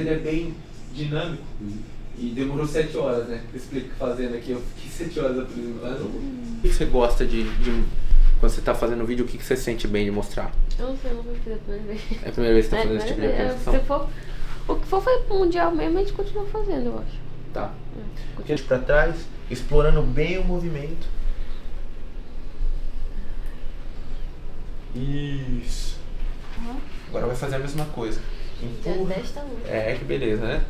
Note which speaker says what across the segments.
Speaker 1: ele é bem dinâmico. E demorou 7 horas, né? Explico fazendo aqui, eu fiquei 7 horas apresentando. O que você gosta de, de- quando você tá fazendo vídeo, o que que você sente bem de mostrar?
Speaker 2: Eu não sei, eu não vou fazer a primeira vez.
Speaker 1: É a primeira vez que você tá
Speaker 2: É,
Speaker 1: fazendo esse tipo de
Speaker 2: vez. Se
Speaker 1: apresentação?
Speaker 2: for, o que for fazer pro mundial mesmo, a gente continua fazendo, eu acho.
Speaker 1: Tá.
Speaker 2: É,
Speaker 3: Gente pra trás, explorando bem o movimento.
Speaker 1: Isso. Agora vai fazer a mesma coisa. Empurra. É, que beleza, né?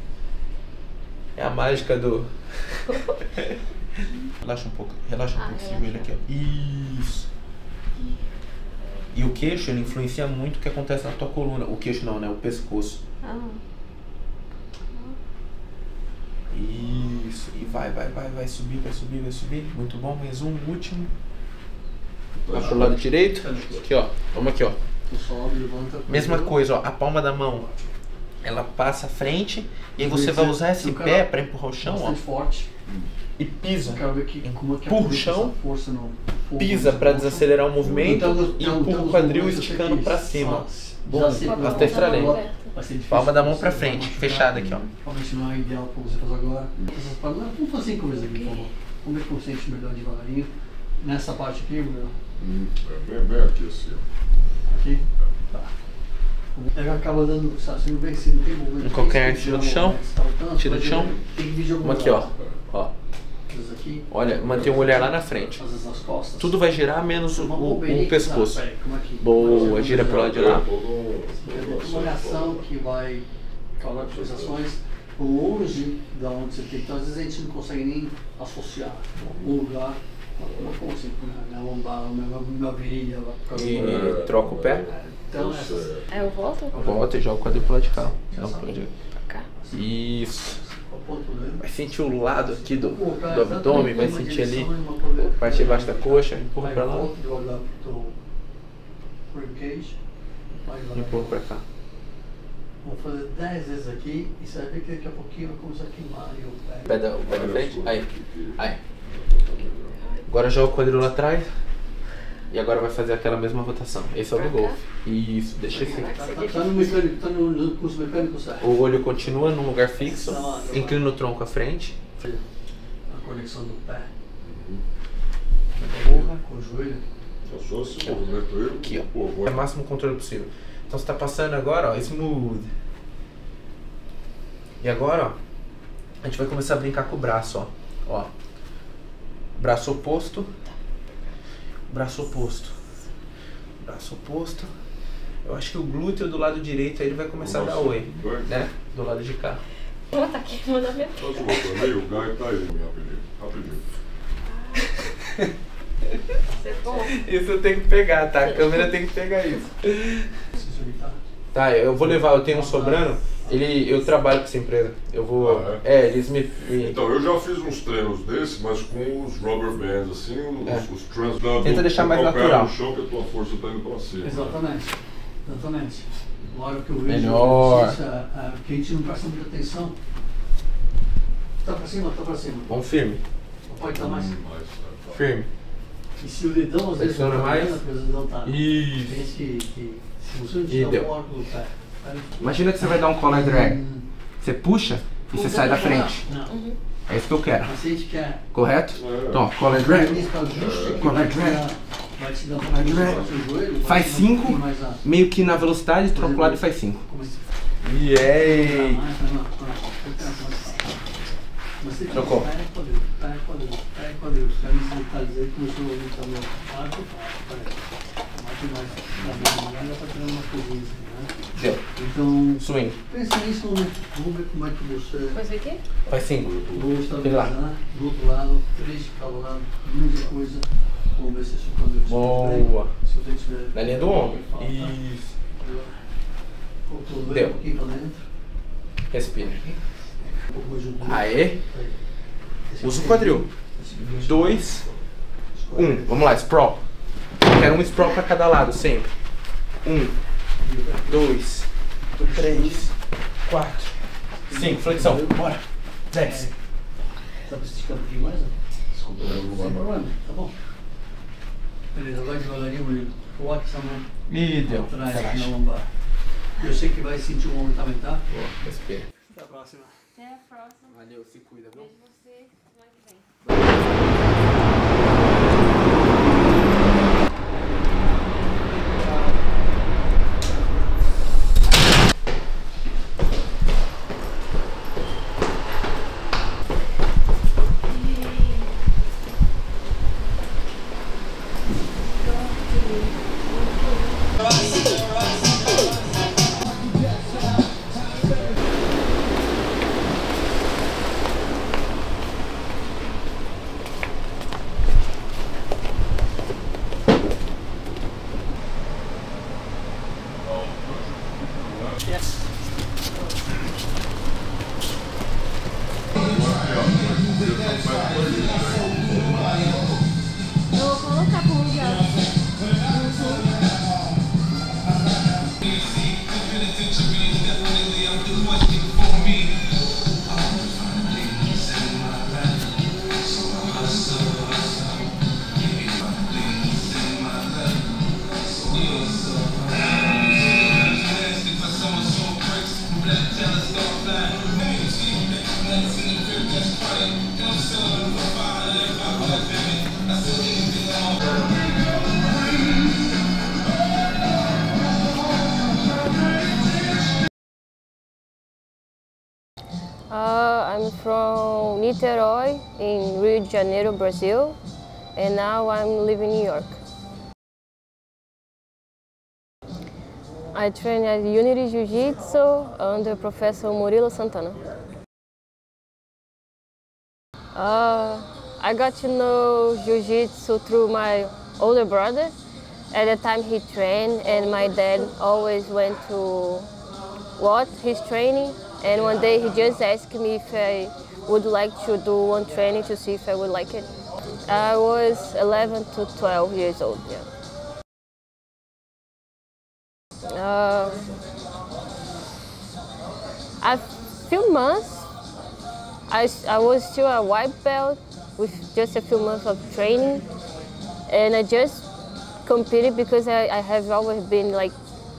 Speaker 1: É a mágica do. relaxa um pouco, relaxa um
Speaker 2: Ah,
Speaker 1: pouco esse joelho aqui, ó. Isso. E o queixo, ele influencia muito o que acontece na tua coluna. O queixo não, né? O pescoço.
Speaker 2: Ah,
Speaker 1: Isso. E vai, vai, vai, vai subir, vai subir, vai subir. Muito bom, mais um, último. Vai pro lado direito. Aqui, ó. Vamos aqui, ó.
Speaker 4: Sobe, levanta.
Speaker 1: Mesma coisa, ó. A palma da mão, ela passa à frente. E aí você vai usar esse
Speaker 4: eu
Speaker 1: pé pra empurrar o chão, ó.
Speaker 4: Forte.
Speaker 1: E pisa.
Speaker 4: Eu é
Speaker 1: Empurra o chão,
Speaker 4: essa força no fogo,
Speaker 1: pisa
Speaker 4: força.
Speaker 1: desacelerar o movimento
Speaker 4: Então,
Speaker 1: e
Speaker 4: então,
Speaker 1: empurra
Speaker 4: então,
Speaker 1: o quadril
Speaker 4: os movimentos
Speaker 1: esticando
Speaker 4: aqui,
Speaker 1: pra cima. Bom,
Speaker 4: já sei,
Speaker 1: até
Speaker 4: vai-
Speaker 1: estralei.
Speaker 4: vai ser difícil
Speaker 1: Palma da mão pra frente, fechada aqui, ó.
Speaker 4: Provavelmente não é ideal pra você fazer agora. Essas palmas- Vamos fazer cinco vezes aqui, por favor. Vamos ver como sente melhor devagarinho. Nessa parte aqui, Bruno.
Speaker 5: Hum, é bem, bem aqui assim. ó.
Speaker 4: Aqui. Tá. Ele acaba dando, sendo não tem movimento.
Speaker 1: Um
Speaker 4: que
Speaker 1: cima do chão,
Speaker 4: o movimento, tá? Então,
Speaker 1: tira do chão.
Speaker 4: ter- Tem que vir de algum
Speaker 1: Vamos aqui, ó. Ó.
Speaker 4: Aqui.
Speaker 1: Olha, mantém o olhar lá na frente. Tudo vai girar menos o,
Speaker 4: Uma
Speaker 1: o- o pescoço.
Speaker 4: É
Speaker 1: Boa, gira pro lado de lá.
Speaker 5: Um-
Speaker 4: uma reação que vai causar pulsações longe da onde você tem. Então, às vezes a gente não consegue nem associar um lugar. Uma assim, minha lombar, minha, minha virilha. vai ficar-
Speaker 1: E troca o pé.
Speaker 4: Então, essas.
Speaker 2: é, eu volto?
Speaker 1: Volta e joga o quadril pro lado de cá. Não, pro lado de-
Speaker 2: Pra cá.
Speaker 1: Isso.
Speaker 4: dele.
Speaker 1: Vai sentir o lado aqui do,
Speaker 4: pra
Speaker 1: do abdômen, vai sentir ali.
Speaker 4: uma poder-
Speaker 1: Parte de baixo da coxa, empurra pra lá. Empurra pra cá.
Speaker 4: Vamos fazer 10 vezes aqui e você vai ver que daqui a pouquinho vai começar a queimar e o pé.
Speaker 1: Pé da, o pé da frente. Aí. Aí. Agora joga o quadril lá atrás. E agora vai fazer aquela mesma rotação. Esse é o do golfe. Isso, deixa assim.
Speaker 4: Tá, tá, tá no mecânico, tá no, curso mecânico certo.
Speaker 1: O olho continua num lugar fixo. Inclina o tronco à frente.
Speaker 4: A conexão do pé.
Speaker 1: Empurra.
Speaker 4: Empurra com o joelho.
Speaker 5: Movimento aí.
Speaker 1: Aqui, ó. É o máximo controle possível. Então você tá passando agora, ó, smooth. E agora, ó, a gente vai começar a brincar com o braço, ó. Ó. Braço oposto. Braço oposto. Braço oposto. Eu acho que o glúteo do lado direito aí ele vai começar a dar
Speaker 5: Nossa,
Speaker 1: oi, né? Do lado de cá.
Speaker 2: Ela tá queimando a minha
Speaker 5: voltar meio, o Gai tá aí, minha rapidinho.
Speaker 2: Bom.
Speaker 1: Isso eu tenho que pegar, tá? A câmera tem que pegar isso. Tá, eu vou levar, eu tenho um sobrando. Ele, eu trabalho com essa empresa. Eu vou.
Speaker 5: Ah,
Speaker 1: é? eles me. me-
Speaker 5: Então, eu já fiz uns treinos desses, mas com os rubber bands, assim, os,
Speaker 1: É.
Speaker 5: os trans
Speaker 1: Tenta deixar mais
Speaker 5: o
Speaker 1: natural.
Speaker 5: no chão que a tua força tá indo pra cima.
Speaker 4: Exatamente. Exatamente. Logo que eu vejo
Speaker 1: Melhor.
Speaker 4: é, é, que a gente não presta muita atenção. Tá pra cima, tá pra cima.
Speaker 1: Vamos firme.
Speaker 4: Pode estar mais.
Speaker 5: Hum, mas, é, tá.
Speaker 1: Firme.
Speaker 4: E se o dedão às vezes
Speaker 1: Pressiona
Speaker 4: não tá
Speaker 1: mais.
Speaker 4: vezes não tá.
Speaker 1: Isso.
Speaker 4: Pense que, que se você não
Speaker 1: E
Speaker 4: tirar
Speaker 1: deu.
Speaker 4: o
Speaker 1: Imagina que você vai dar um collar drag.
Speaker 4: Hum,
Speaker 1: Você puxa e você sai da frente.
Speaker 4: Não.
Speaker 1: É isso que eu quero. Correto?
Speaker 5: É.
Speaker 1: Então, collar drag. Collar
Speaker 4: vai te
Speaker 1: drag.
Speaker 4: um
Speaker 1: drag. Faz
Speaker 4: te dar um
Speaker 1: cinco.
Speaker 4: pouquinho mais a-
Speaker 1: Meio que na velocidade, troca o lado e faz 5.
Speaker 4: como se-
Speaker 6: Yay! Trocou.
Speaker 4: Para para?
Speaker 6: Deu.
Speaker 4: Então,
Speaker 6: Swing.
Speaker 4: pensa nisso, vamos ver como é que você
Speaker 2: Fazer o quê?
Speaker 6: Faz cinco.
Speaker 4: vou
Speaker 6: Vem lá.
Speaker 4: estabilizar do outro lado, três de cada lado, mesma coisa. Vamos ver se isso quando eu
Speaker 6: Boa.
Speaker 4: Se você tiver.
Speaker 6: Na linha do ombro.
Speaker 4: Falta.
Speaker 6: Isso.
Speaker 4: Voltou
Speaker 6: Deu.
Speaker 4: pouquinho pra dentro.
Speaker 6: Respira.
Speaker 4: Um pouco mais junto.
Speaker 6: Aê. Usa o
Speaker 4: aqui.
Speaker 6: quadril.
Speaker 4: Aqui.
Speaker 6: Dois. Um. Vamos lá, sprawl. Quero um sprawl pra cada lado, sempre. Um, dois, três, quatro, cinco. Flexão. Bora. Desce.
Speaker 4: Dá pra esticar um pouquinho mais? ó? Sem problema, tá bom. Beleza, agora devagarinho, Murilo. Coloque essa mão
Speaker 6: E deu.
Speaker 4: atrás na
Speaker 6: Relaxa.
Speaker 4: lombar. Eu sei que vai sentir o ombro também, tá?
Speaker 6: Boa. Respira.
Speaker 4: Até a próxima.
Speaker 2: Até a próxima.
Speaker 6: Valeu, se cuida, viu?
Speaker 2: In Rio de Janeiro, Brazil, and now I'm living in New York. I train at Unity Jiu-Jitsu under Professor Murilo Santana. Uh, I got to know Jiu-Jitsu through my older brother. At the time he trained, and my dad always went to watch his training. And one day he just asked me if I would like to do one training to see if I would like it. I was 11 to 12 years old. Yeah. Uh, a few months. I, I was still a white belt with just a few months of training, and I just competed because I, I have always been like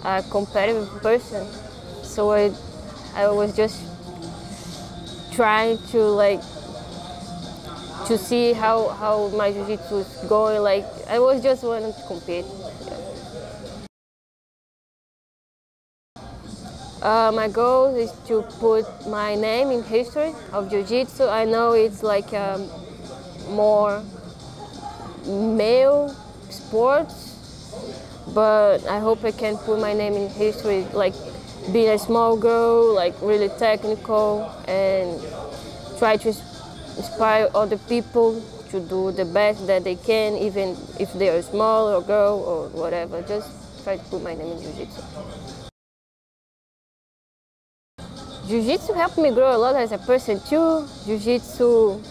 Speaker 2: a competitive person. So I, I was just trying to like to see how, how my jiu-jitsu was going. Like I was just wanting to compete. Uh, my goal is to put my name in history of jiu-jitsu. I know it's like a more male sports, but I hope I can put my name in history, like being a small girl, like really technical, and try to inspire other people to do the best that they can, even if they are small or girl or whatever. Just try to put my name in jiu-jitsu. Jiu-Jitsu helped me grow a lot as a person too. Jiu-Jitsu,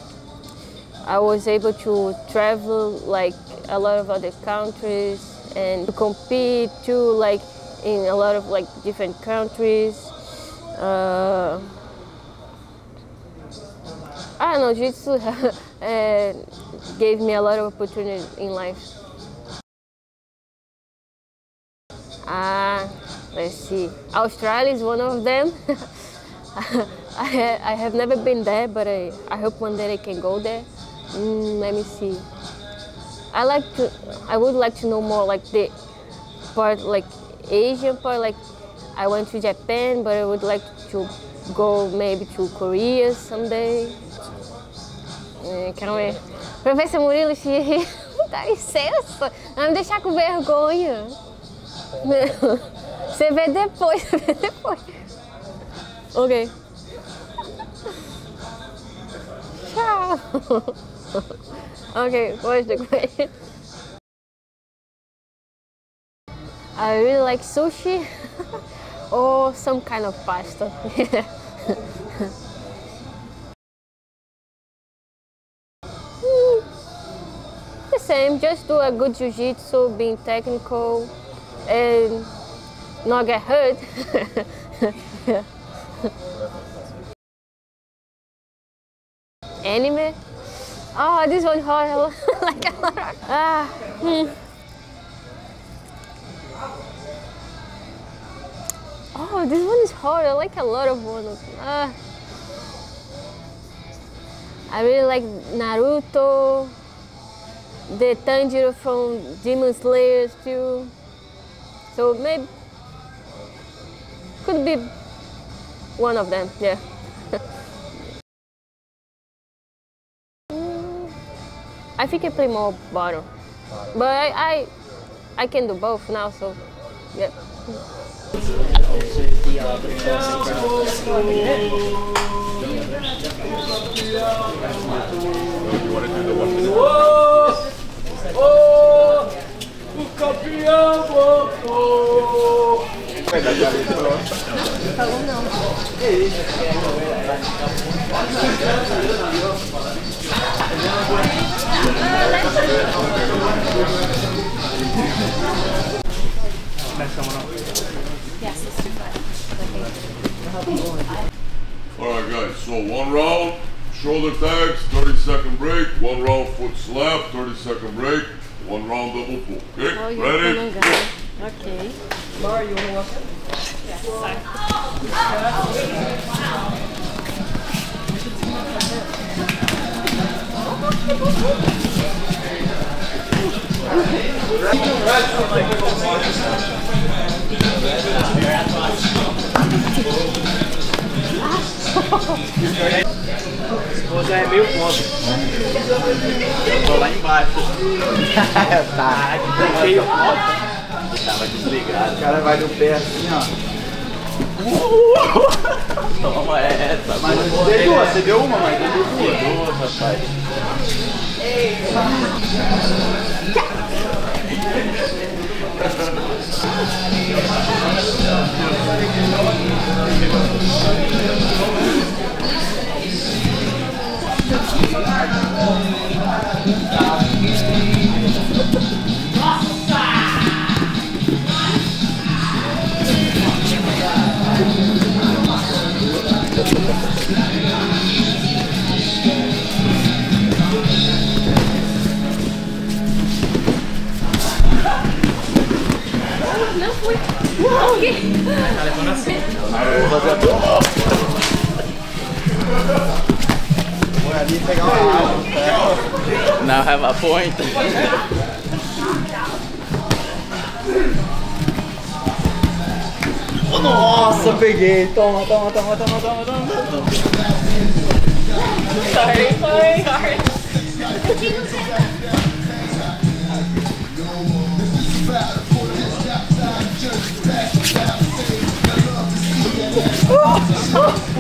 Speaker 2: I was able to travel like a lot of other countries and to compete too, like in a lot of like different countries. Uh, I don't know, Jiu-Jitsu uh, gave me a lot of opportunity in life. Ah, let's see. Australia is one of them. I, ha- I have never been there, but I, I hope one day I can go there. Mm, let me see. I like to. I would like to know more like the part, like Asian part. Like I went to Japan, but I would like to go maybe to Korea someday. É, quero ver. Professor Murilo Xirri, dá licença, vai me deixar com vergonha. Você vê depois, você vê depois. Ok. Tchau. what's the question? I really like sushi or some kind of pasta. The same, just do a good jiu-jitsu, being technical and not get hurt. Anime? Oh, this one hard. like a ah, hmm. Oh, this one is hard. I like a lot of one. Ah. I really like Naruto, the Tanjiro from Demon Slayer too. So maybe could be one of them. Yeah. I think I play more bottom, but I, I I can do both now. So yeah.
Speaker 5: Falou não. mess someone up. Yes, let's do. All right, guys, so one round, shoulder tags, 30 second break, one round foot slap, 30 second break, one round double pull. Okay, oh, ready?
Speaker 2: Okay. Mara, you want to watch it? Yes. Oh, oh, wow.
Speaker 7: Já é meio ponto. Vou lá embaixo. tá. Meio ponto. Tava desligado. O cara vai no pé assim, ó. Toma essa. Mas você deu duas, você deu uma, mas eu duas. Duas, rapaz. Now Nossa, peguei. Toma, toma, toma, toma, toma, toma.
Speaker 2: Sorry, sorry, sorry.
Speaker 8: Just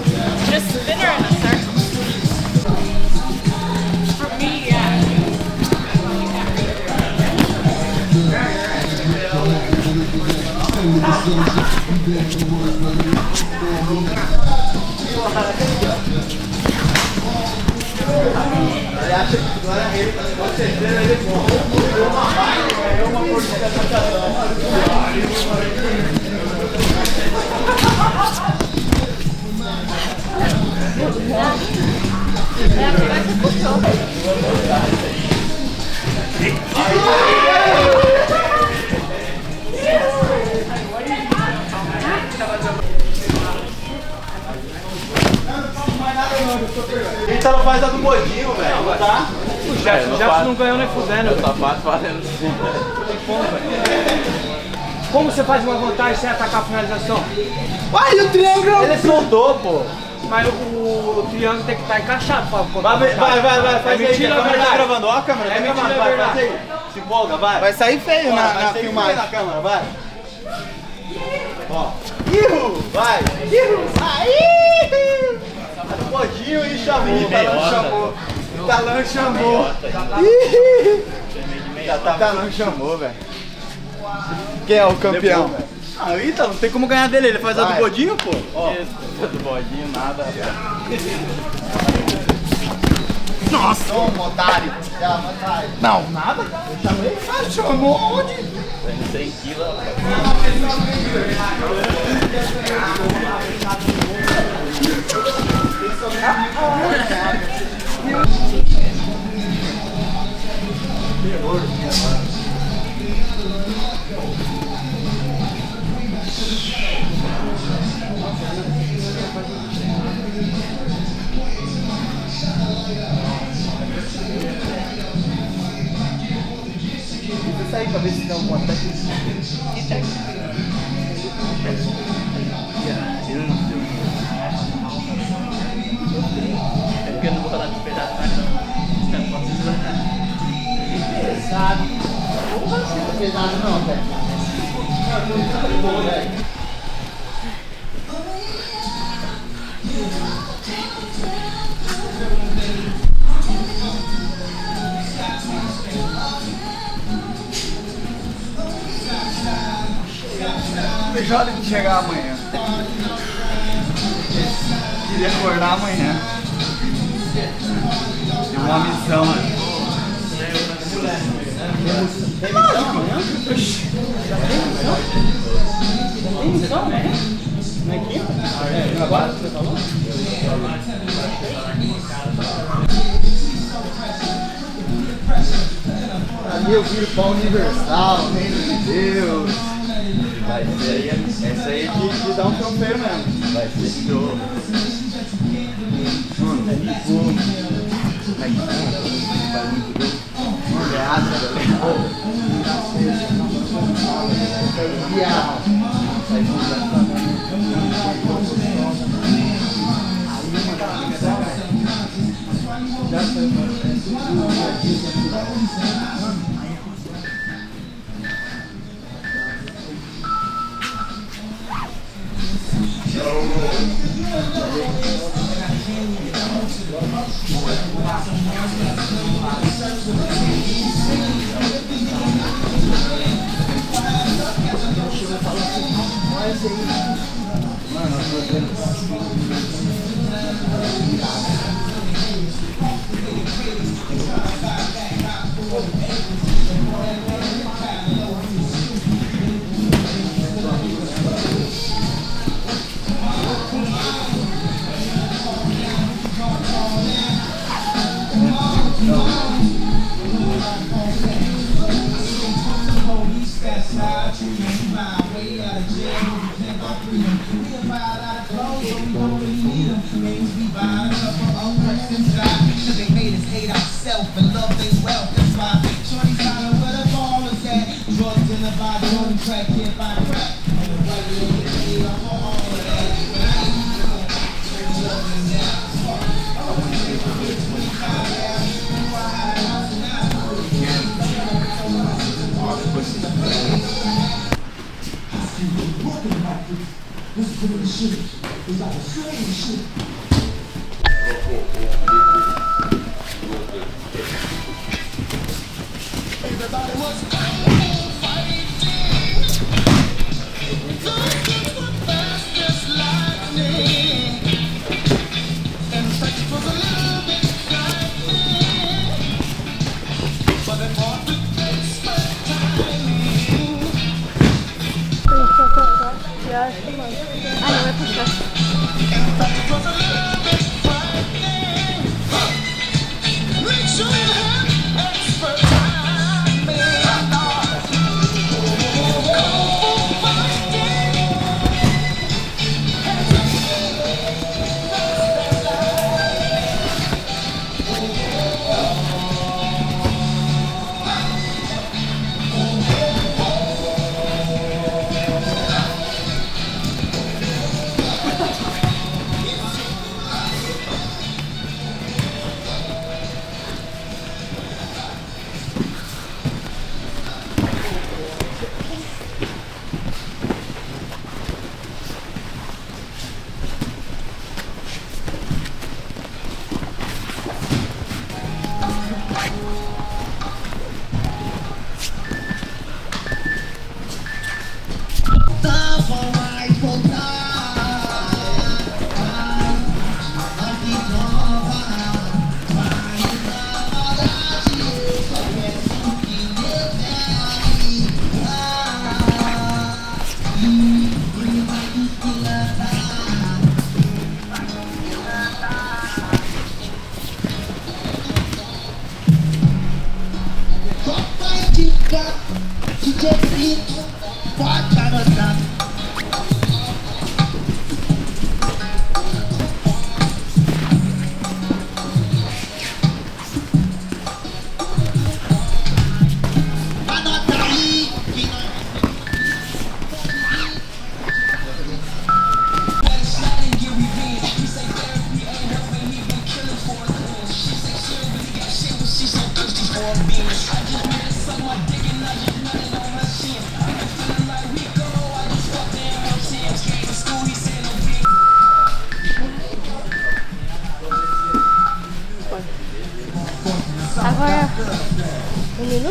Speaker 7: Eita, não faz a do bodinho, velho. Tá?
Speaker 1: O Jefferson não ganhou nem fudendo.
Speaker 7: Eu só faço fazendo.
Speaker 9: Como você faz uma vantagem sem atacar a finalização?
Speaker 7: E o triângulo?
Speaker 9: Ele soltou, pô. Mas o, o triângulo tem que estar encaixado pra botar
Speaker 7: Vai, vai, vai, vai,
Speaker 9: É
Speaker 7: faz aí.
Speaker 9: mentira,
Speaker 7: a
Speaker 9: é
Speaker 7: câmera tá gravando, ó a câmera,
Speaker 9: É
Speaker 7: tá
Speaker 9: mentira, é
Speaker 7: vai, faz aí. Se empolga, vai.
Speaker 6: Vai sair feio
Speaker 7: Ó,
Speaker 6: na,
Speaker 7: vai
Speaker 6: na
Speaker 7: sair feio
Speaker 6: filmagem.
Speaker 7: na câmera, vai. Ó. Ihu, vai. Ihu. Aí. Podinho e chamou, talão chamou. O talão chamou.
Speaker 6: Talão chamou, velho. Quem é o campeão?
Speaker 7: Ah, então, não tem como ganhar dele, ele faz a do bodinho, pô. Ó.
Speaker 6: Do bodinho, nada.
Speaker 7: Nossa.
Speaker 6: Toma, otário. Não.
Speaker 7: Nada, eu chamei. Ah, chamou onde?
Speaker 6: Tem 100 quilos. Vou sair pra ver se tem alguma técnica.
Speaker 7: É
Speaker 6: Pesado. Não vai ser pesado não, velho.
Speaker 7: Vejo a hora de chegar amanhã. Queria acordar amanhã. Tem uma missão. Tem missão amanhã? Tem missão, né? Não é quinta? É, agora que você falou?
Speaker 6: Ali eu viro pau universal, reino de Deus.
Speaker 7: Vai ser aí, essa aí é de, de dar um troféu mesmo. Vai ser show.
Speaker 6: Mano, é de fogo. Vai que faz muito gol. Mano, é ácido,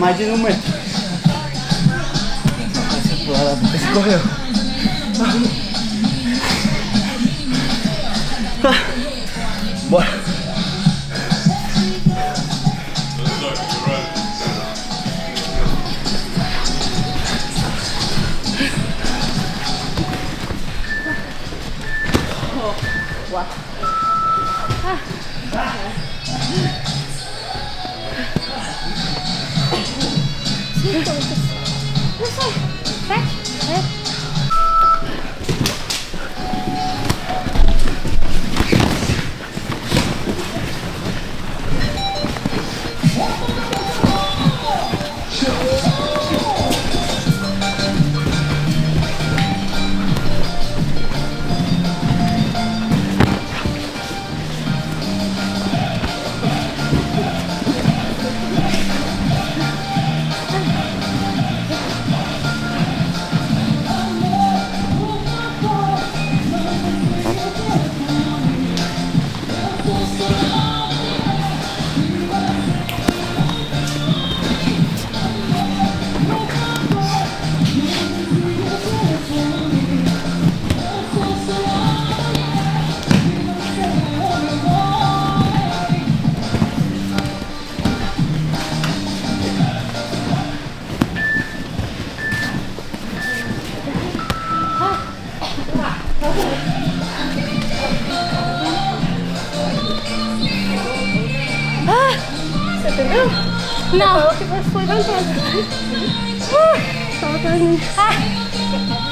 Speaker 7: mais de um metro. escorreu 你等一
Speaker 10: 下快上来
Speaker 2: 来 Não. Falou que você foi só pra mim. Ah.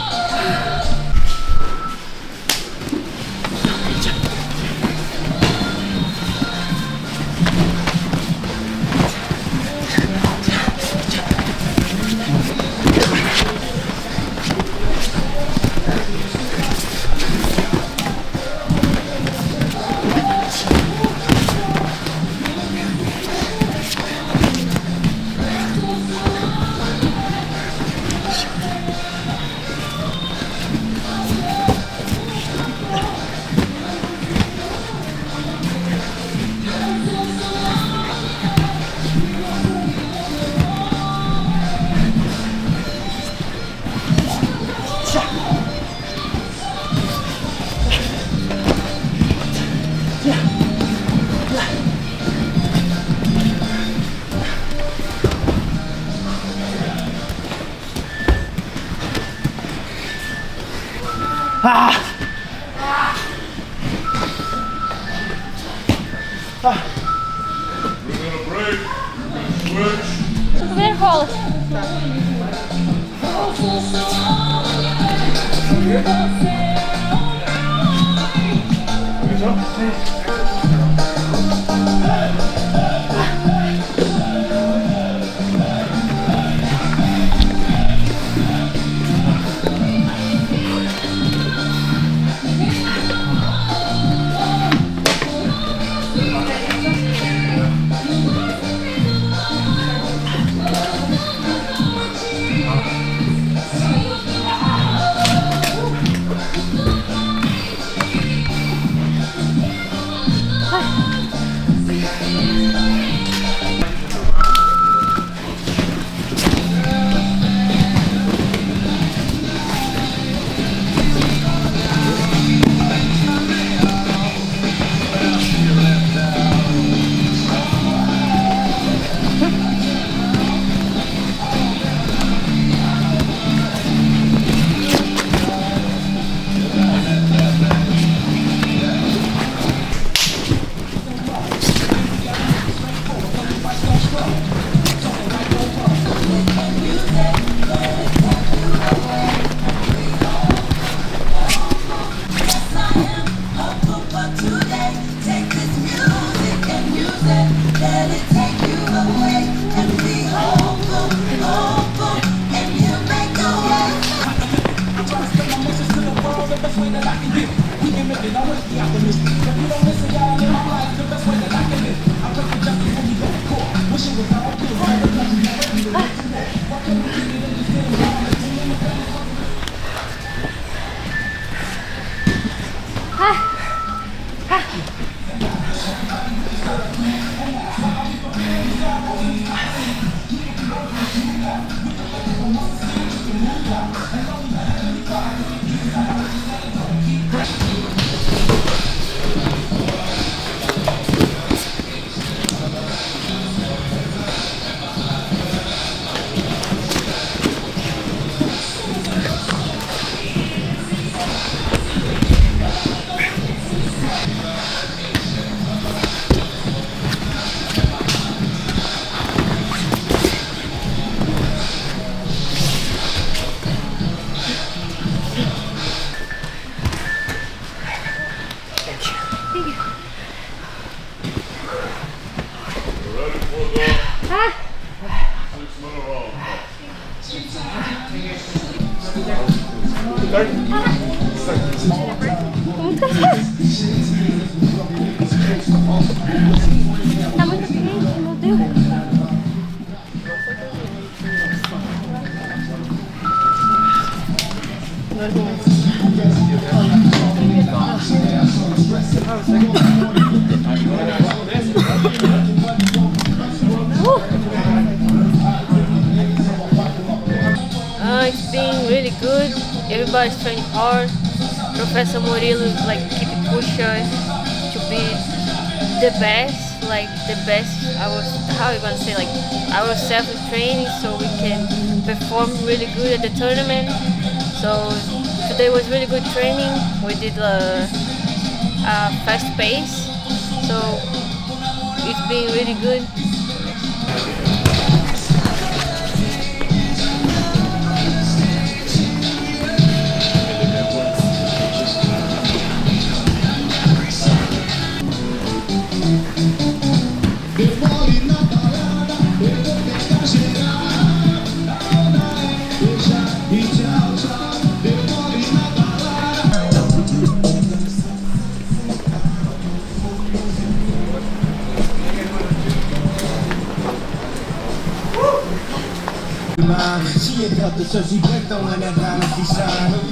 Speaker 6: Thank you.
Speaker 2: Tá muito quente, meu Deus. Everybody's training hard. Professor Murilo like keep pushing us to be the best, like the best. I was how you gonna say like our self training so we can perform really good at the tournament. So today was really good training. We did a, a fast pace, so it's been really good.
Speaker 11: up, it's
Speaker 6: us, you break the one that shine.